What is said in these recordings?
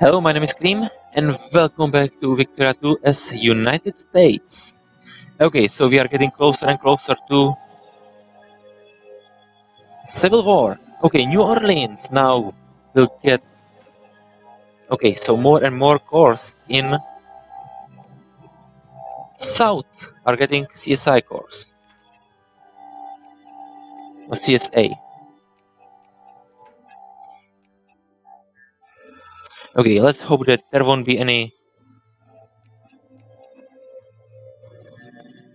Hello, my name is Skream, and welcome back to Victoria 2 as United States. Okay, so we are getting closer and closer to Civil War. Okay, New Orleans now will get. Okay, so more and more cores in South are getting CSI cores. Or CSA. Okay, let's hope that there won't be any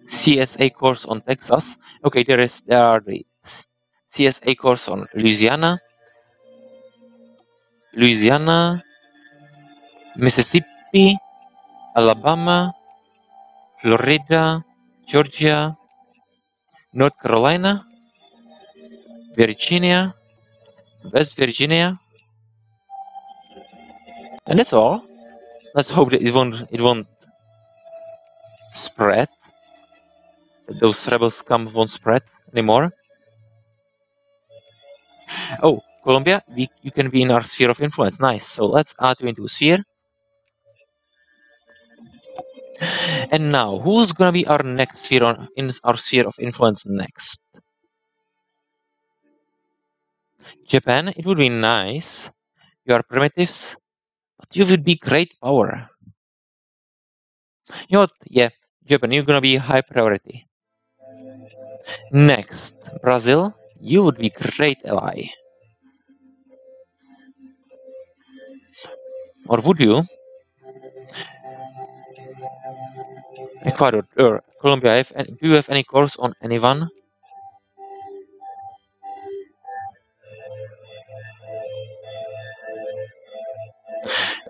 CSA cores on Texas. Okay, there is there are the CSA cores on Louisiana, Louisiana, Mississippi, Alabama, Florida, Georgia, North Carolina, Virginia, West Virginia, and that's all. Let's hope that it won't it won't spread. That those rebel scum won't spread anymore. Oh, Colombia, we, you can be in our sphere of influence. Nice. So let's add you into sphere. And now, who's gonna be our next sphere on in our sphere of influence next? Japan, it would be nice. You are primitives, you would be great power. You know what? Yeah, Japan, you're gonna be high priority. Next, Brazil, you would be great ally. Or would you? Ecuador, or Colombia, have do you have any course on anyone?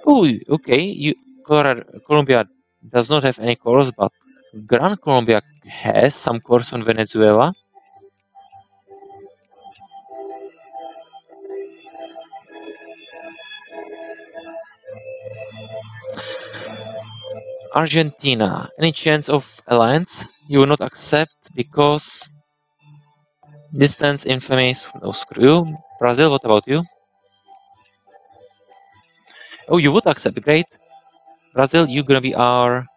Oh, okay. You Colombia does not have any cores, but Gran Colombia has some cores on Venezuela. Argentina, any chance of alliance? You will not accept because distance, infamous, no screw you. Brazil, what about you? Oh, you would accept, great. Brazil, you're gonna be our.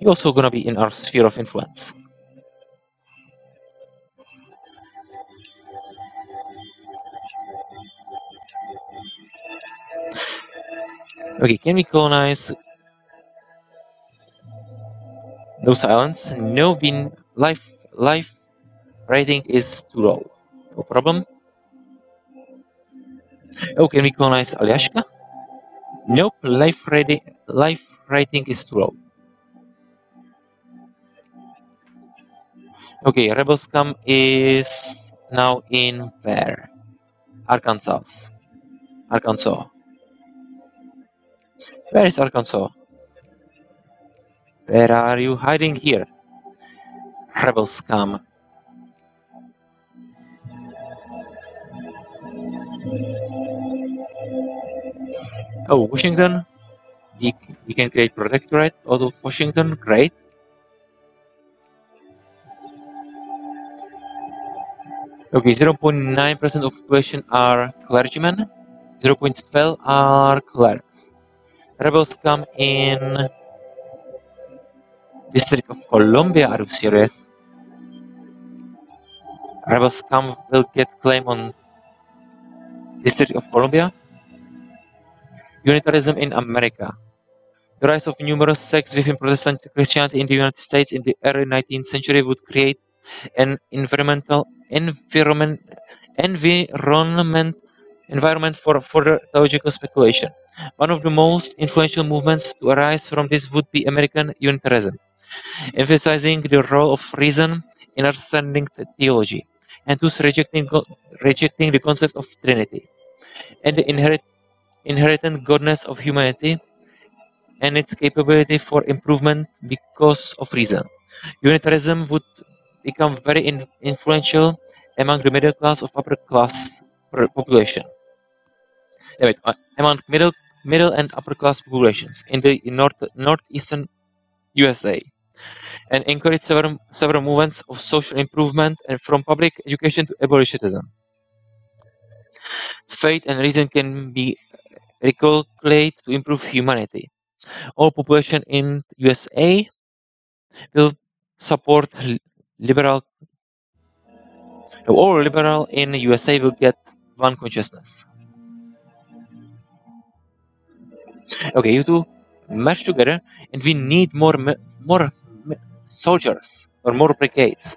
You're also gonna be in our sphere of influence. Okay, can we colonize those islands? No, been life life rating is too low. No problem. Oh, can we colonize Alaska? Nope, life writing, life rating is too. Okay, Rebel Scum is now in where? Arkansas. Arkansas. Where is Arkansas? Where are you hiding here? Rebel Scum. Oh, Washington. We, we can create protectorate out of Washington. Great. Okay, 0.9% of population are clergymen. 0.12 are clerics. Rebels come in District of Columbia. Are you serious? Rebels come will get claim on District of Columbia. Unitarianism in America. The rise of numerous sects within Protestant Christianity in the United States in the early 19th century would create an environmental environment environment environment for further theological speculation. One of the most influential movements to arise from this would be American Unitarianism, emphasizing the role of reason in understanding theology, and thus rejecting, rejecting the concept of Trinity and the inherent, inherent goodness of humanity and its capability for improvement because of reason. Unitarianism would become very in, influential among the middle class of upper class population. Wait, uh, among middle middle and upper class populations in the north northeastern USA, and encourage several several movements of social improvement and from public education to abolitionism. Faith and reason can be recalculate to improve humanity. All population in USA will support liberal. All liberal in USA will get one consciousness. Okay, you two merge together, and we need more more soldiers or more brigades.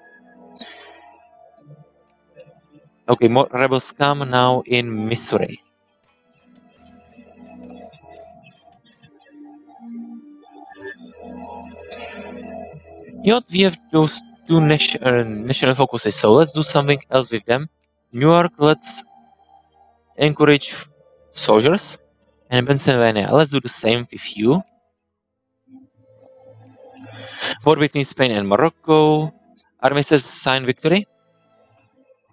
Okay, more rebels come now in Missouri. You know, we have those two nation, uh, national focuses, so let's do something else with them. New York, let's encourage soldiers. And Pennsylvania, let's do the same with you. War between Spain and Morocco. Armistice sign victory.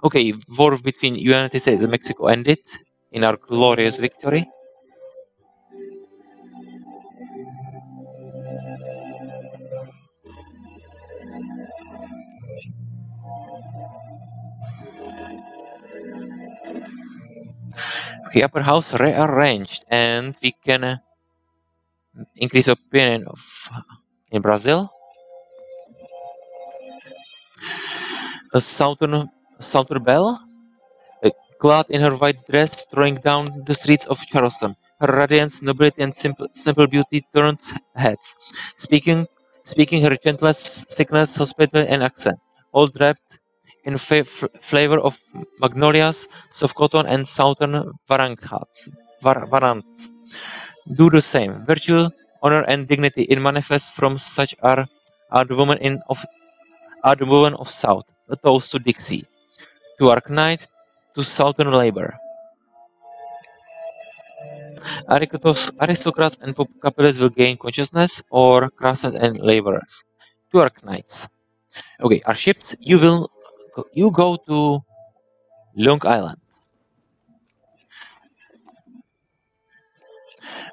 Okay, war between United States and Mexico ended in our glorious victory. Okay, upper house rearranged and we can uh, increase opinion of in Brazil. A southern Southern Belle, clad in her white dress, strolling down the streets of Charleston. Her radiance, nobility, and simple, simple beauty turned heads, speaking, speaking her gentlest sickness, hospitality, and accent, all draped in flavor of magnolias, soft cotton, and southern varangas. Var- Do the same. Virtue, honor, and dignity in manifest from such are, are the women in of are the women of South. A toast to Dixie to Arknight to Southern labor. Aristocrats and capitalists will gain consciousness or craftsmen and laborers. To Arknights. Okay, our ships, you will you go to Long Island.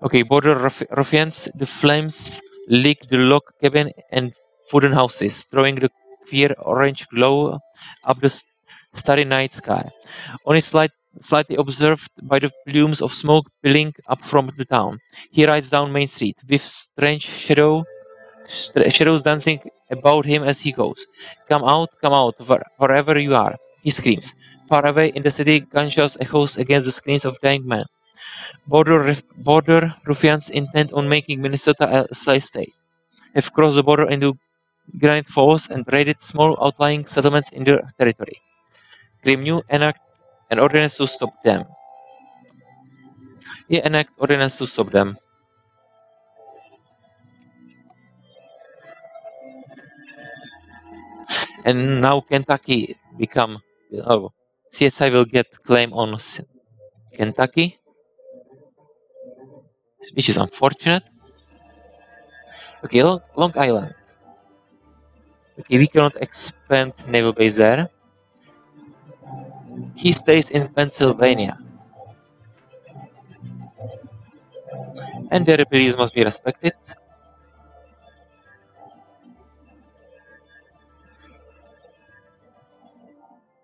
Okay, border ruffians, the flames lick the log cabin and wooden houses, throwing the queer orange glow up the starry night sky. Only slight, slightly observed by the plumes of smoke billowing up from the town. He rides down Main Street, with strange shadow, shadows dancing about him as he goes. Come out, come out, wherever you are, he screams. Far away in the city, gunshots echoes against the screams of dying men. Border, border ruffians intent on making Minnesota a slave state have crossed the border into Granite Falls and raided small outlying settlements in their territory. Grim New enact an ordinance to stop them. He enact ordinance to stop them. And now Kentucky become oh CSI will get claim on Kentucky, which is unfortunate. Okay, Long Island. Okay, we cannot expand naval base there. He stays in Pennsylvania. And their beliefs must be respected.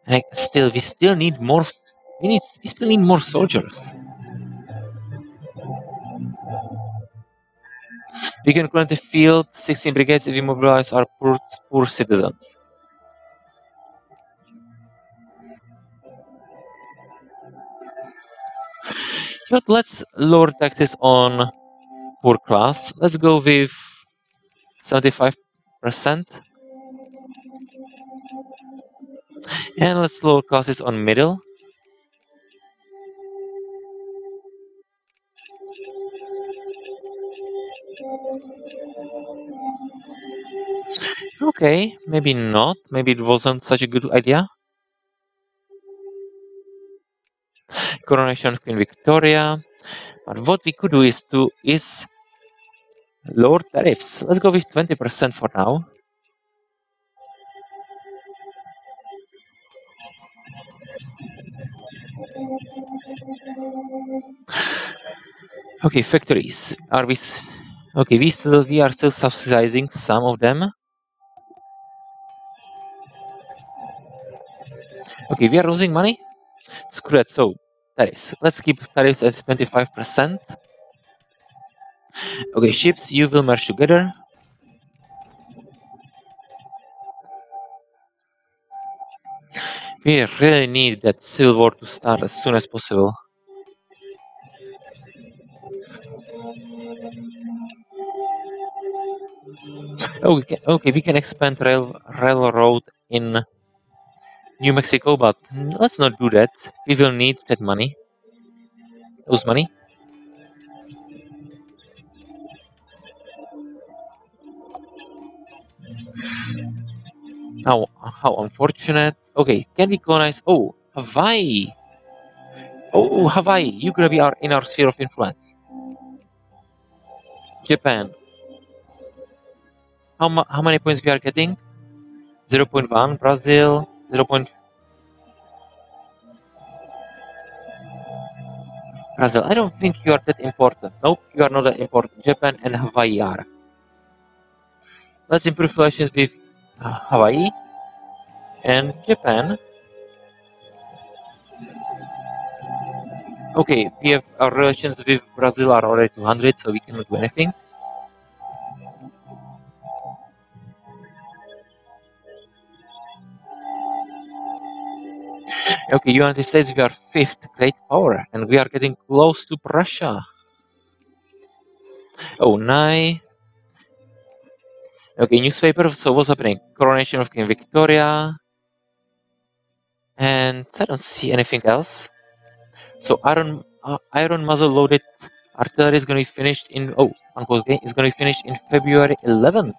And still, we still need more. We need. We still need more soldiers. We can currently field 16 brigades if we mobilize our poor, poor citizens. But let's lower taxes on poor class. Let's go with 75%. And let's lower classes on middle. Okay, maybe not. Maybe it wasn't such a good idea. coronation of Queen Victoria. But what we could do is to is lower tariffs. Let's go with 20% for now. Okay, factories. Are we? Okay, we still we are still subsidizing some of them. Okay, we are losing money. Screw that. So tariffs. Let's keep tariffs at 25%. Okay, ships, you will merge together. We really need that civil war to start as soon as possible. Oh, we can, okay, we can expand rail railroad in New Mexico, but let's not do that. We will need that money. Those money. How how unfortunate. Okay, can we colonize? Oh, Hawaii. Oh, Hawaii. You gonna be our in our sphere of influence. Japan. How, how many points we are getting? 0 0.1 Brazil, 0. Brazil, I don't think you are that important. Nope, you are not that important. Japan and Hawaii are. Let's improve relations with uh, Hawaii and Japan. Okay, we have our relations with Brazil are already 200, so we cannot do anything. Okay, United States, we are fifth great power, and we are getting close to Prussia. Oh, nine. Okay, newspaper. So what's happening? Coronation of Queen Victoria. And I don't see anything else. So iron uh, iron muzzle loaded artillery is going to be finished in oh unquote okay, is going to be finished in February 11th.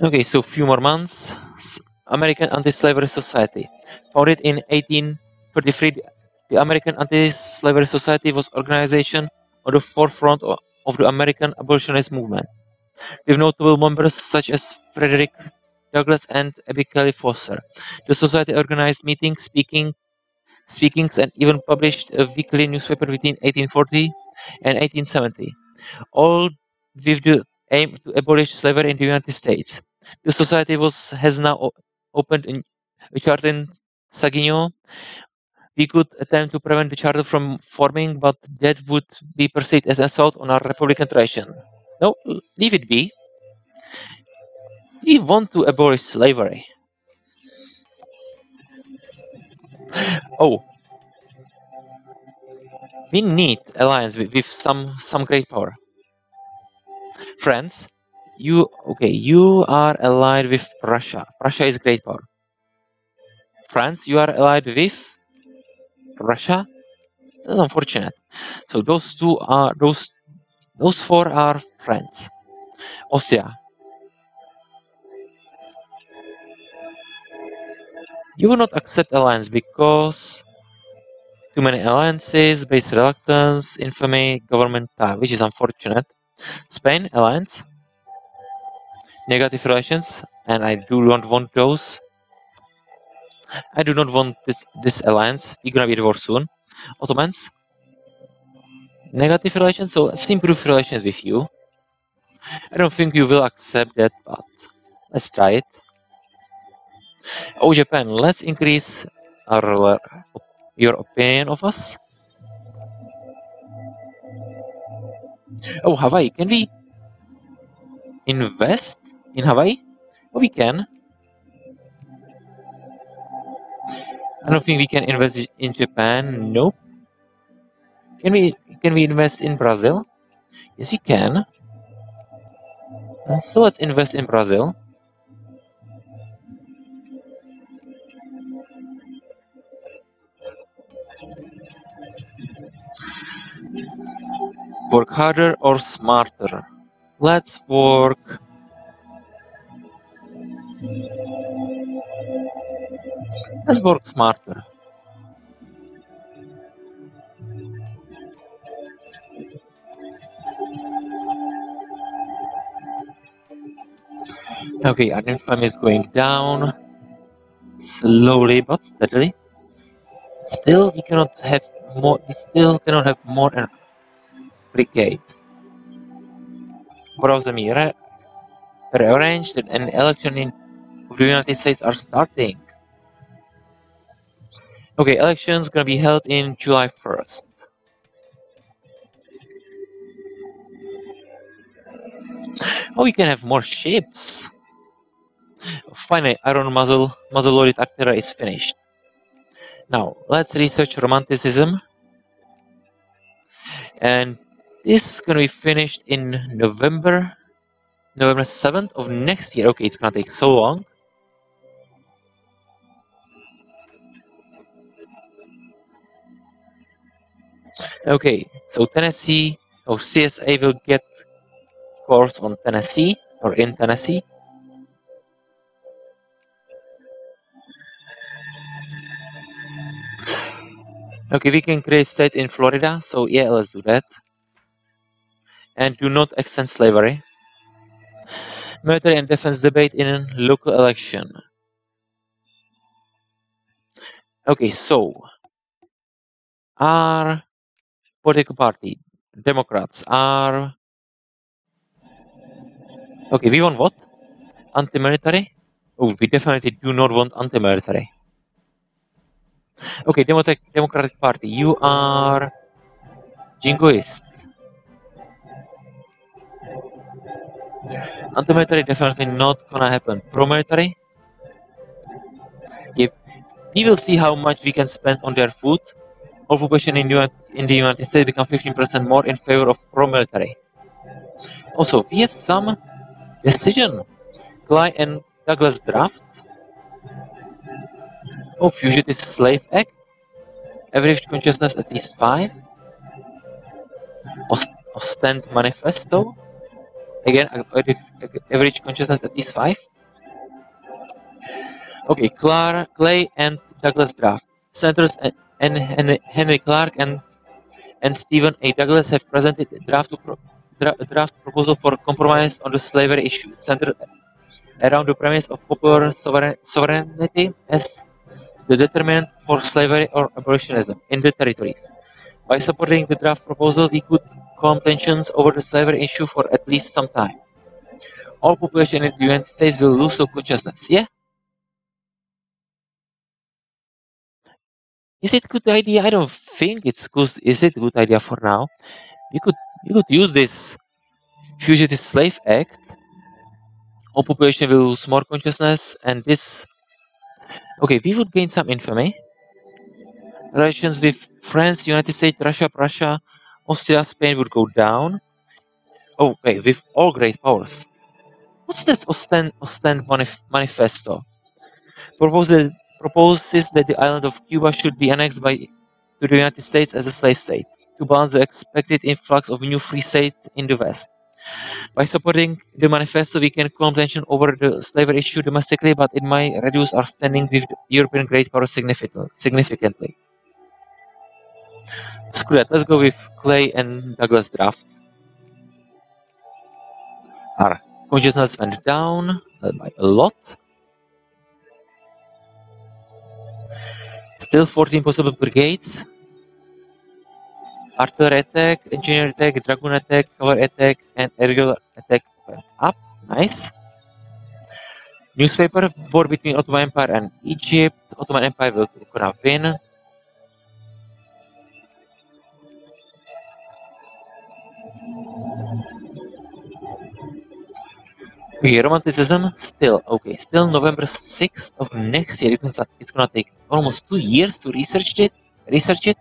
Okay, so few more months. American Anti-Slavery Society. Founded in 1833, the American Anti-Slavery Society was organization on the forefront of the American abolitionist movement, with notable members such as Frederick Douglass and Abigail Foster. The society organized meetings, speaking, speakings, and even published a weekly newspaper between 1840 and 1870, all with the aim to abolish slavery in the United States. The society was has now opened in a charter in Saginaw. We could attempt to prevent the charter from forming, but that would be perceived as assault on our republican tradition. No, leave it be. We want to abolish slavery. Oh, we need alliance with, with some some great power. France, you okay? You are allied with Russia. Russia is great power. France, you are allied with Russia. That's unfortunate. So those two are those those four are friends. Austria. You will not accept alliance because too many alliances, base reluctance, infamy, government tie, which is unfortunate. Spain alliance, negative relations, and I do not want those. I do not want this this alliance. We're gonna be at war soon. Ottomans, negative relations. So let's improve relations with you. I don't think you will accept that, but let's try it. Oh, Japan, let's increase our uh, your opinion of us. Oh, Hawaii, can we invest in Hawaii? Oh, we can. I don't think we can invest in Japan. Nope. Can we can we invest in Brazil? Yes, we can. Uh, so let's invest in Brazil. Work harder or smarter? Let's work. Let's work smarter. Okay, our infamy is going down slowly but steadily. Still, we cannot have more. We still cannot have more brigades. The mirror. arranged that an election in the United States are starting. Okay, elections gonna be held in July 1st. Oh, we can have more ships. Finally, Iron Muzzle, muzzle loaded artillery is finished. Now, let's research Romanticism. And this is gonna be finished in November, November 7th of next year. Okay, it's gonna take so long. Okay, so Tennessee, oh, or CSA will get course on Tennessee or in Tennessee. Okay, we can create state in Florida, so yeah, let's do that. And do not extend slavery. Military and defense debate in local election. Okay, so our political party, Democrats, are okay. We want what? Anti-military? Oh, we definitely do not want anti-military. Okay, Democratic, Democratic Party, you are jingoist. Anti-military definitely not gonna happen. Pro-military? Yep. We will see how much we can spend on their food. All population in, in the United States become 15% more in favor of pro-military. Also, we have some decision. Clay and Douglas draft Oh, Fugitive Slave Act. Average consciousness at least 5. Ost Ostend Manifesto. Again, average consciousness at least 5. Okay, Clara, Clay and Douglas Draft. Senators and, and, Henry Clark and and Stephen A. Douglas have presented a draft, dra, draft proposal for compromise on the slavery issue, centered around the premise of popular sovereign, sovereignty as the determinant for slavery or abolitionism in the territories. By supporting the draft proposal, we could calm tensions over the slavery issue for at least some time. All population in the United States will lose their consciousness. Yeah? Is it good idea? I don't think it's good. Is it a good idea for now? You could you could use this Fugitive Slave Act. All population will lose more consciousness, and this Okay, we would gain some infamy. Relations with France, United States, Russia, Prussia, Austria, Spain would go down. Oh, okay, with all great powers. What's this Ostend, Ostend manif Manifesto? Proposes, proposes that the island of Cuba should be annexed by to the United States as a slave state to balance the expected influx of new free state in the West. By supporting the manifesto, we can calm tension over the slavery issue domestically, but it might reduce our standing with European great power significantly. Screw that. Let's go with Clay and Douglas draft. Our consciousness went down by a lot. Still 14 possible brigades artillery attack, engineer attack, dragoon attack, cover attack, and aerial attack up. Nice. Newspaper war between Ottoman Empire and Egypt. Ottoman Empire will gonna win. Okay, romanticism still okay. Still November sixth of next year. It's gonna take almost two years to research it. Research it.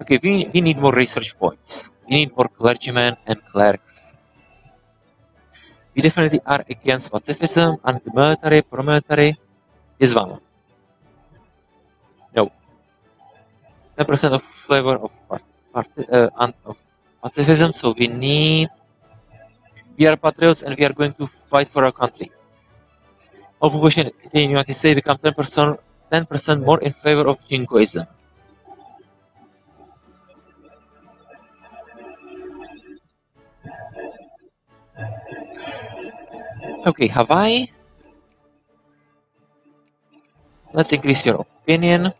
Okay, we, we need more research points. We need more clergymen and clerics. We definitely are against pacifism, anti-military, pro-military. One. No. 10% of flavor of part, part, uh, of pacifism, so we need... We are patriots and we are going to fight for our country. All population in United States become 10%, 10% more in favor of jingoism. Okay, Hawaii. Let's increase your opinion.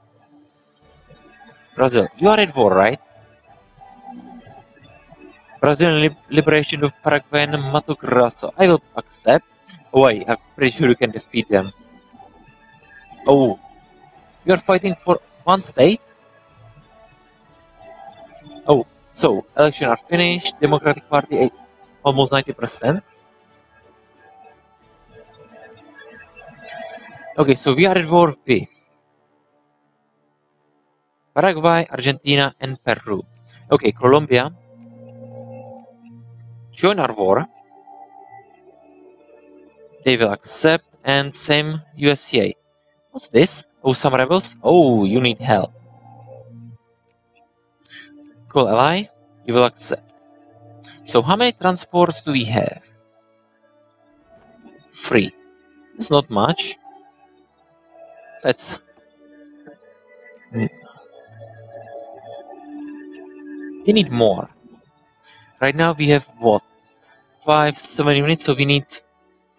Brazil, you are at war, right? Brazilian lib liberation of Paraguay and Mato Grosso. I will accept. Wait, I'm pretty sure you can defeat them. Oh, you're fighting for one state? Oh, so elections are finished. Democratic Party eh, almost 90%. Okay, so we are at war with Paraguay, Argentina, and Peru. Okay, Colombia. Join our war. They will accept, and same USCA. What's this? Oh, some rebels? Oh, you need help. Cool ally, you will accept. So how many transports do we have? Three. It's not much. Let's we need more. Right now we have what? Five, seven units, so we need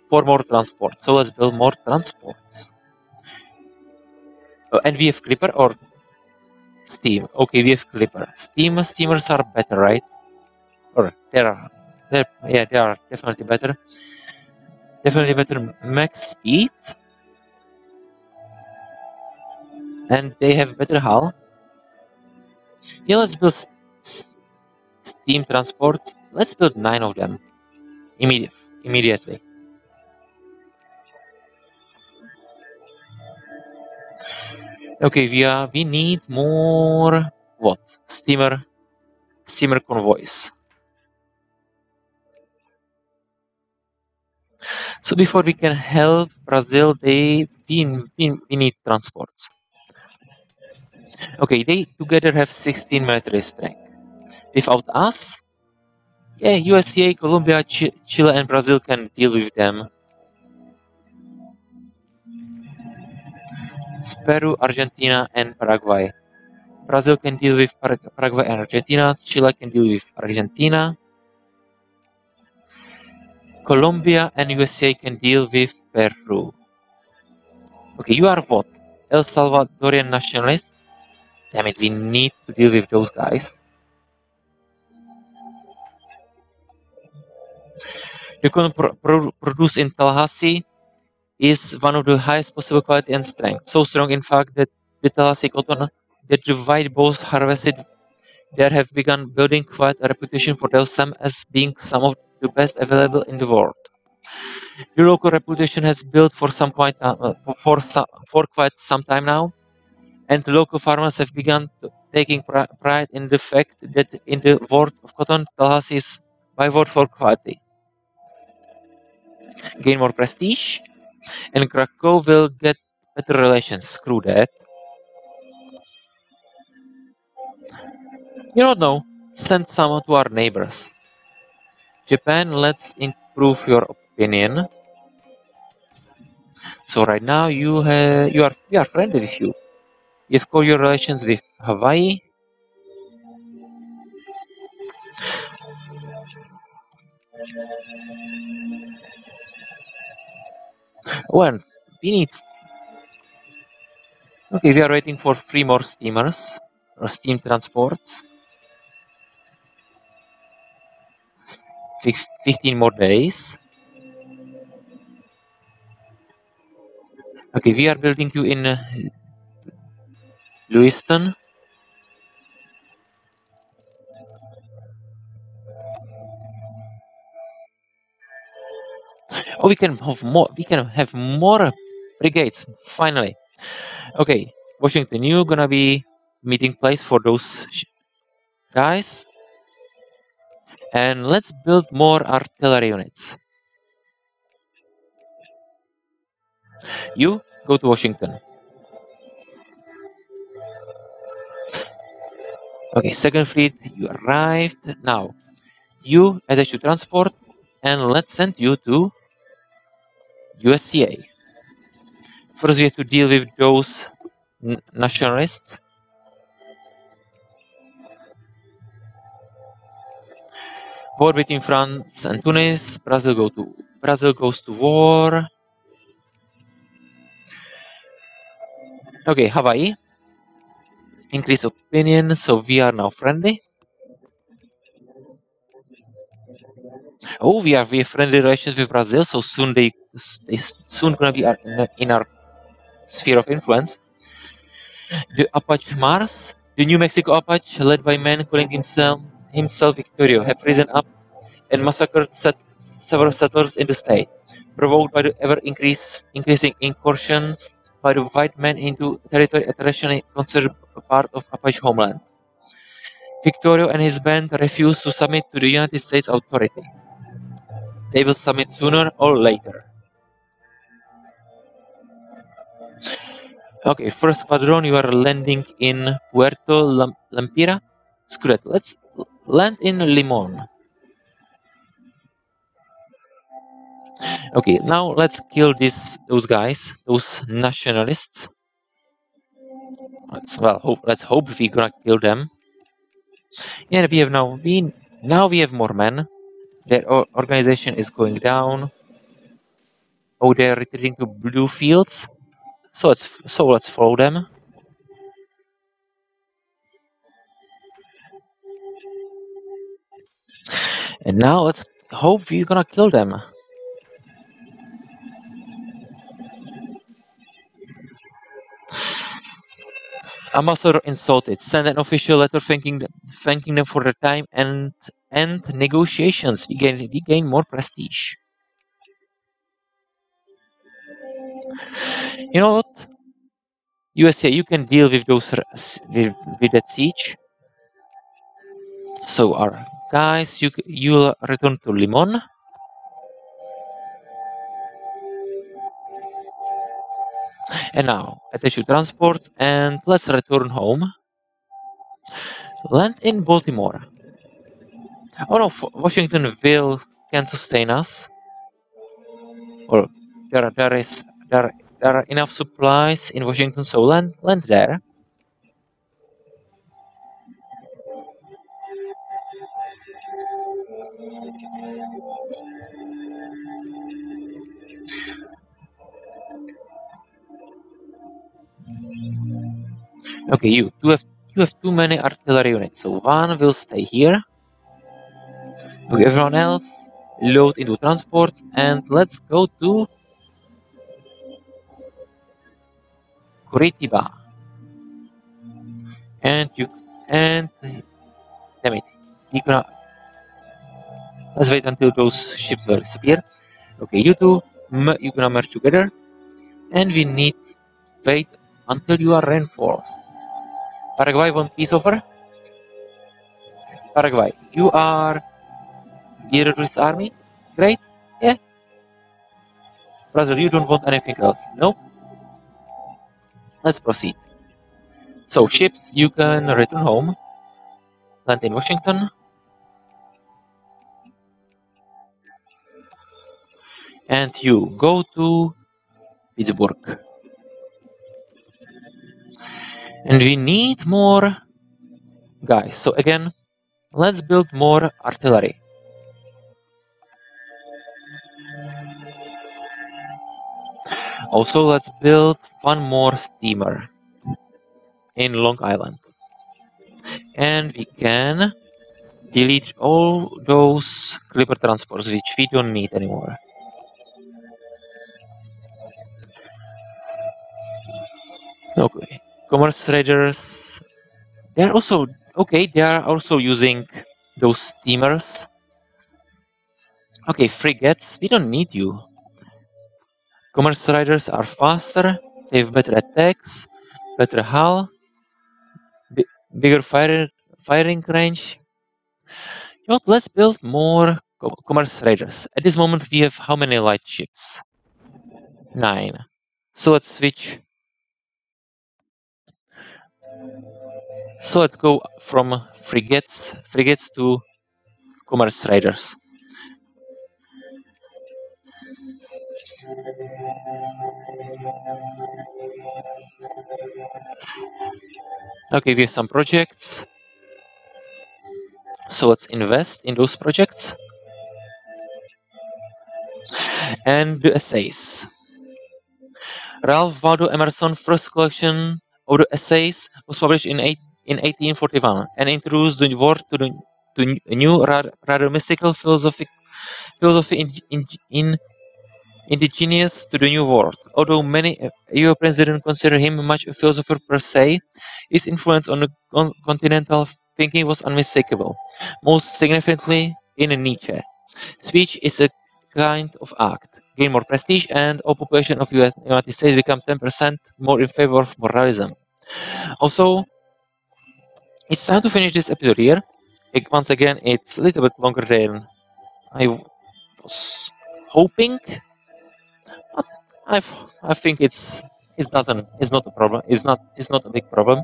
four more transports. So let's build more transports. Oh, and we have Clipper or Steam. Okay, we have Clipper. Steam steamers are better, right? Or they are, yeah, they are definitely better. Definitely better max speed. And they have better hull. Yeah, let's build steam transports. Let's build nine of them immediate, immediately. Okay, we are, we need more what? Steamer steamer convoys. So before we can help Brazil, they we, we, we need transports. Okay, they together have 16 military strength. Without us, yeah, USA, Colombia, Ch Chile, and Brazil can deal with them. It's Peru, Argentina, and Paraguay. Brazil can deal with Paraguay and Argentina. Chile can deal with Argentina. Colombia and USA can deal with Peru. Okay, you are what? El Salvadorian nationalists? Damn it, we need to deal with those guys. Can pro pro produce in Tallahassee is one of the highest possible quality and strength. So strong, in fact, that the Tallahassee cotton that the white bows harvested there have begun building quite a reputation for themselves as being some of the best available in the world. The local reputation has built for some quite uh, for some, for quite some time now, and local farmers have begun taking pride in the fact that in the world of cotton, Tallahassee is by word for quality. Gain more prestige, and Krakow will get better relations. Screw that. You don't know. Send someone to our neighbors. Japan, let's improve your opinion. So right now you have you are we are friendly with you. Got your relations with Hawaii. Well, we need Okay, we are waiting for three more steamers or steam transports. 15 more days. Okay, we are building you in uh, Lewiston. Oh, we can have more. We can have more brigades finally. Okay, Washington, you gonna be meeting place for those guys. And let's build more artillery units. You go to Washington. Okay, second fleet, you arrived. Now, you attach to transport and let's send you to USCA. First, we have to deal with those nationalists War between France and Tunis. Brazil go to Brazil goes to war. Okay, Hawaii. Increase opinion, so we are now friendly. Oh, we have we have friendly relations with Brazil, so soon they they soon gonna be in, our sphere of influence. The Apache Mars, the New Mexico Apache, led by man calling himself himself Victorio, have risen up and massacred set, several settlers in the state, provoked by the ever increase, increasing incursions by the white men into territory traditionally considered part of Apache homeland. Victorio and his band refused to submit to the United States authority. They will submit sooner or later. Okay, first squadron, you are landing in Puerto Lempira. Screw it, let's land in Limon. Okay, now let's kill these those guys, those nationalists. Let's well hope let's hope we're gonna kill them. Yeah, we have now we now we have more men. Their organization is going down. Oh, they're retreating to Bluefields. So let's so let's follow them. And now let's hope we're gonna kill them. Ambassador insulted. Send an official letter thanking them, thanking them for their time and end negotiations. We gain, we gain more prestige. You know what? USA, you can deal with those with, with that siege. So our guys, you you'll return to Limon. And now, attach your transports and let's return home. Land in Baltimore. Oh no, Washington will can sustain us. Or there, there is there, there are enough supplies in Washington, so land land there. Okay, you you have you have too many artillery units, so one will stay here. Okay, everyone else load into transports and let's go to Curitiba. And you and damn it, you let's wait until those ships will disappear. Okay, you two you gonna merge together, and we need to wait until you are reinforced. Paraguay want peace offer? Paraguay, you are with army? Great, yeah. Brazil, you don't want anything else? Nope. Let's proceed. So ships, you can return home. Land in Washington. And you go to Pittsburgh. And we need more guys. So again, let's build more artillery. Also, let's build one more steamer in Long Island. And we can delete all those clipper transports which we don't need anymore. Okay commerce traders they are also okay they are also using those steamers. Okay frigates we don't need you. Commerce raiders are faster they have better attacks better hull bigger fire, firing range. You know let's build more commerce raiders at this moment we have how many light ships? Nine. So let's switch So let's go from frigates, frigates to commerce raiders. Okay, we have some projects. So let's invest in those projects. And the essays. Ralph Waldo Emerson first collection of the essays was published in eight, in 1841 and introduced the word to, the, to new, rather, rather mystical philosophic philosophy in, in, in indigenous to the New World. Although many Europeans didn't consider him much a philosopher per se, his influence on con continental thinking was unmistakable, most significantly in Nietzsche. Speech is a kind of act. Gain more prestige, and all population of US, United States become 10% more in favor of moralism. Also, it's time to finish this episode here. once again, it's a little bit longer than I was hoping but I I think it's it doesn't it's not a problem. It's not it's not a big problem.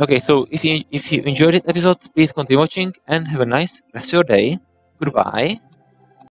Okay, so if you if you enjoyed this episode, please continue watching and have a nice rest of your day. Goodbye.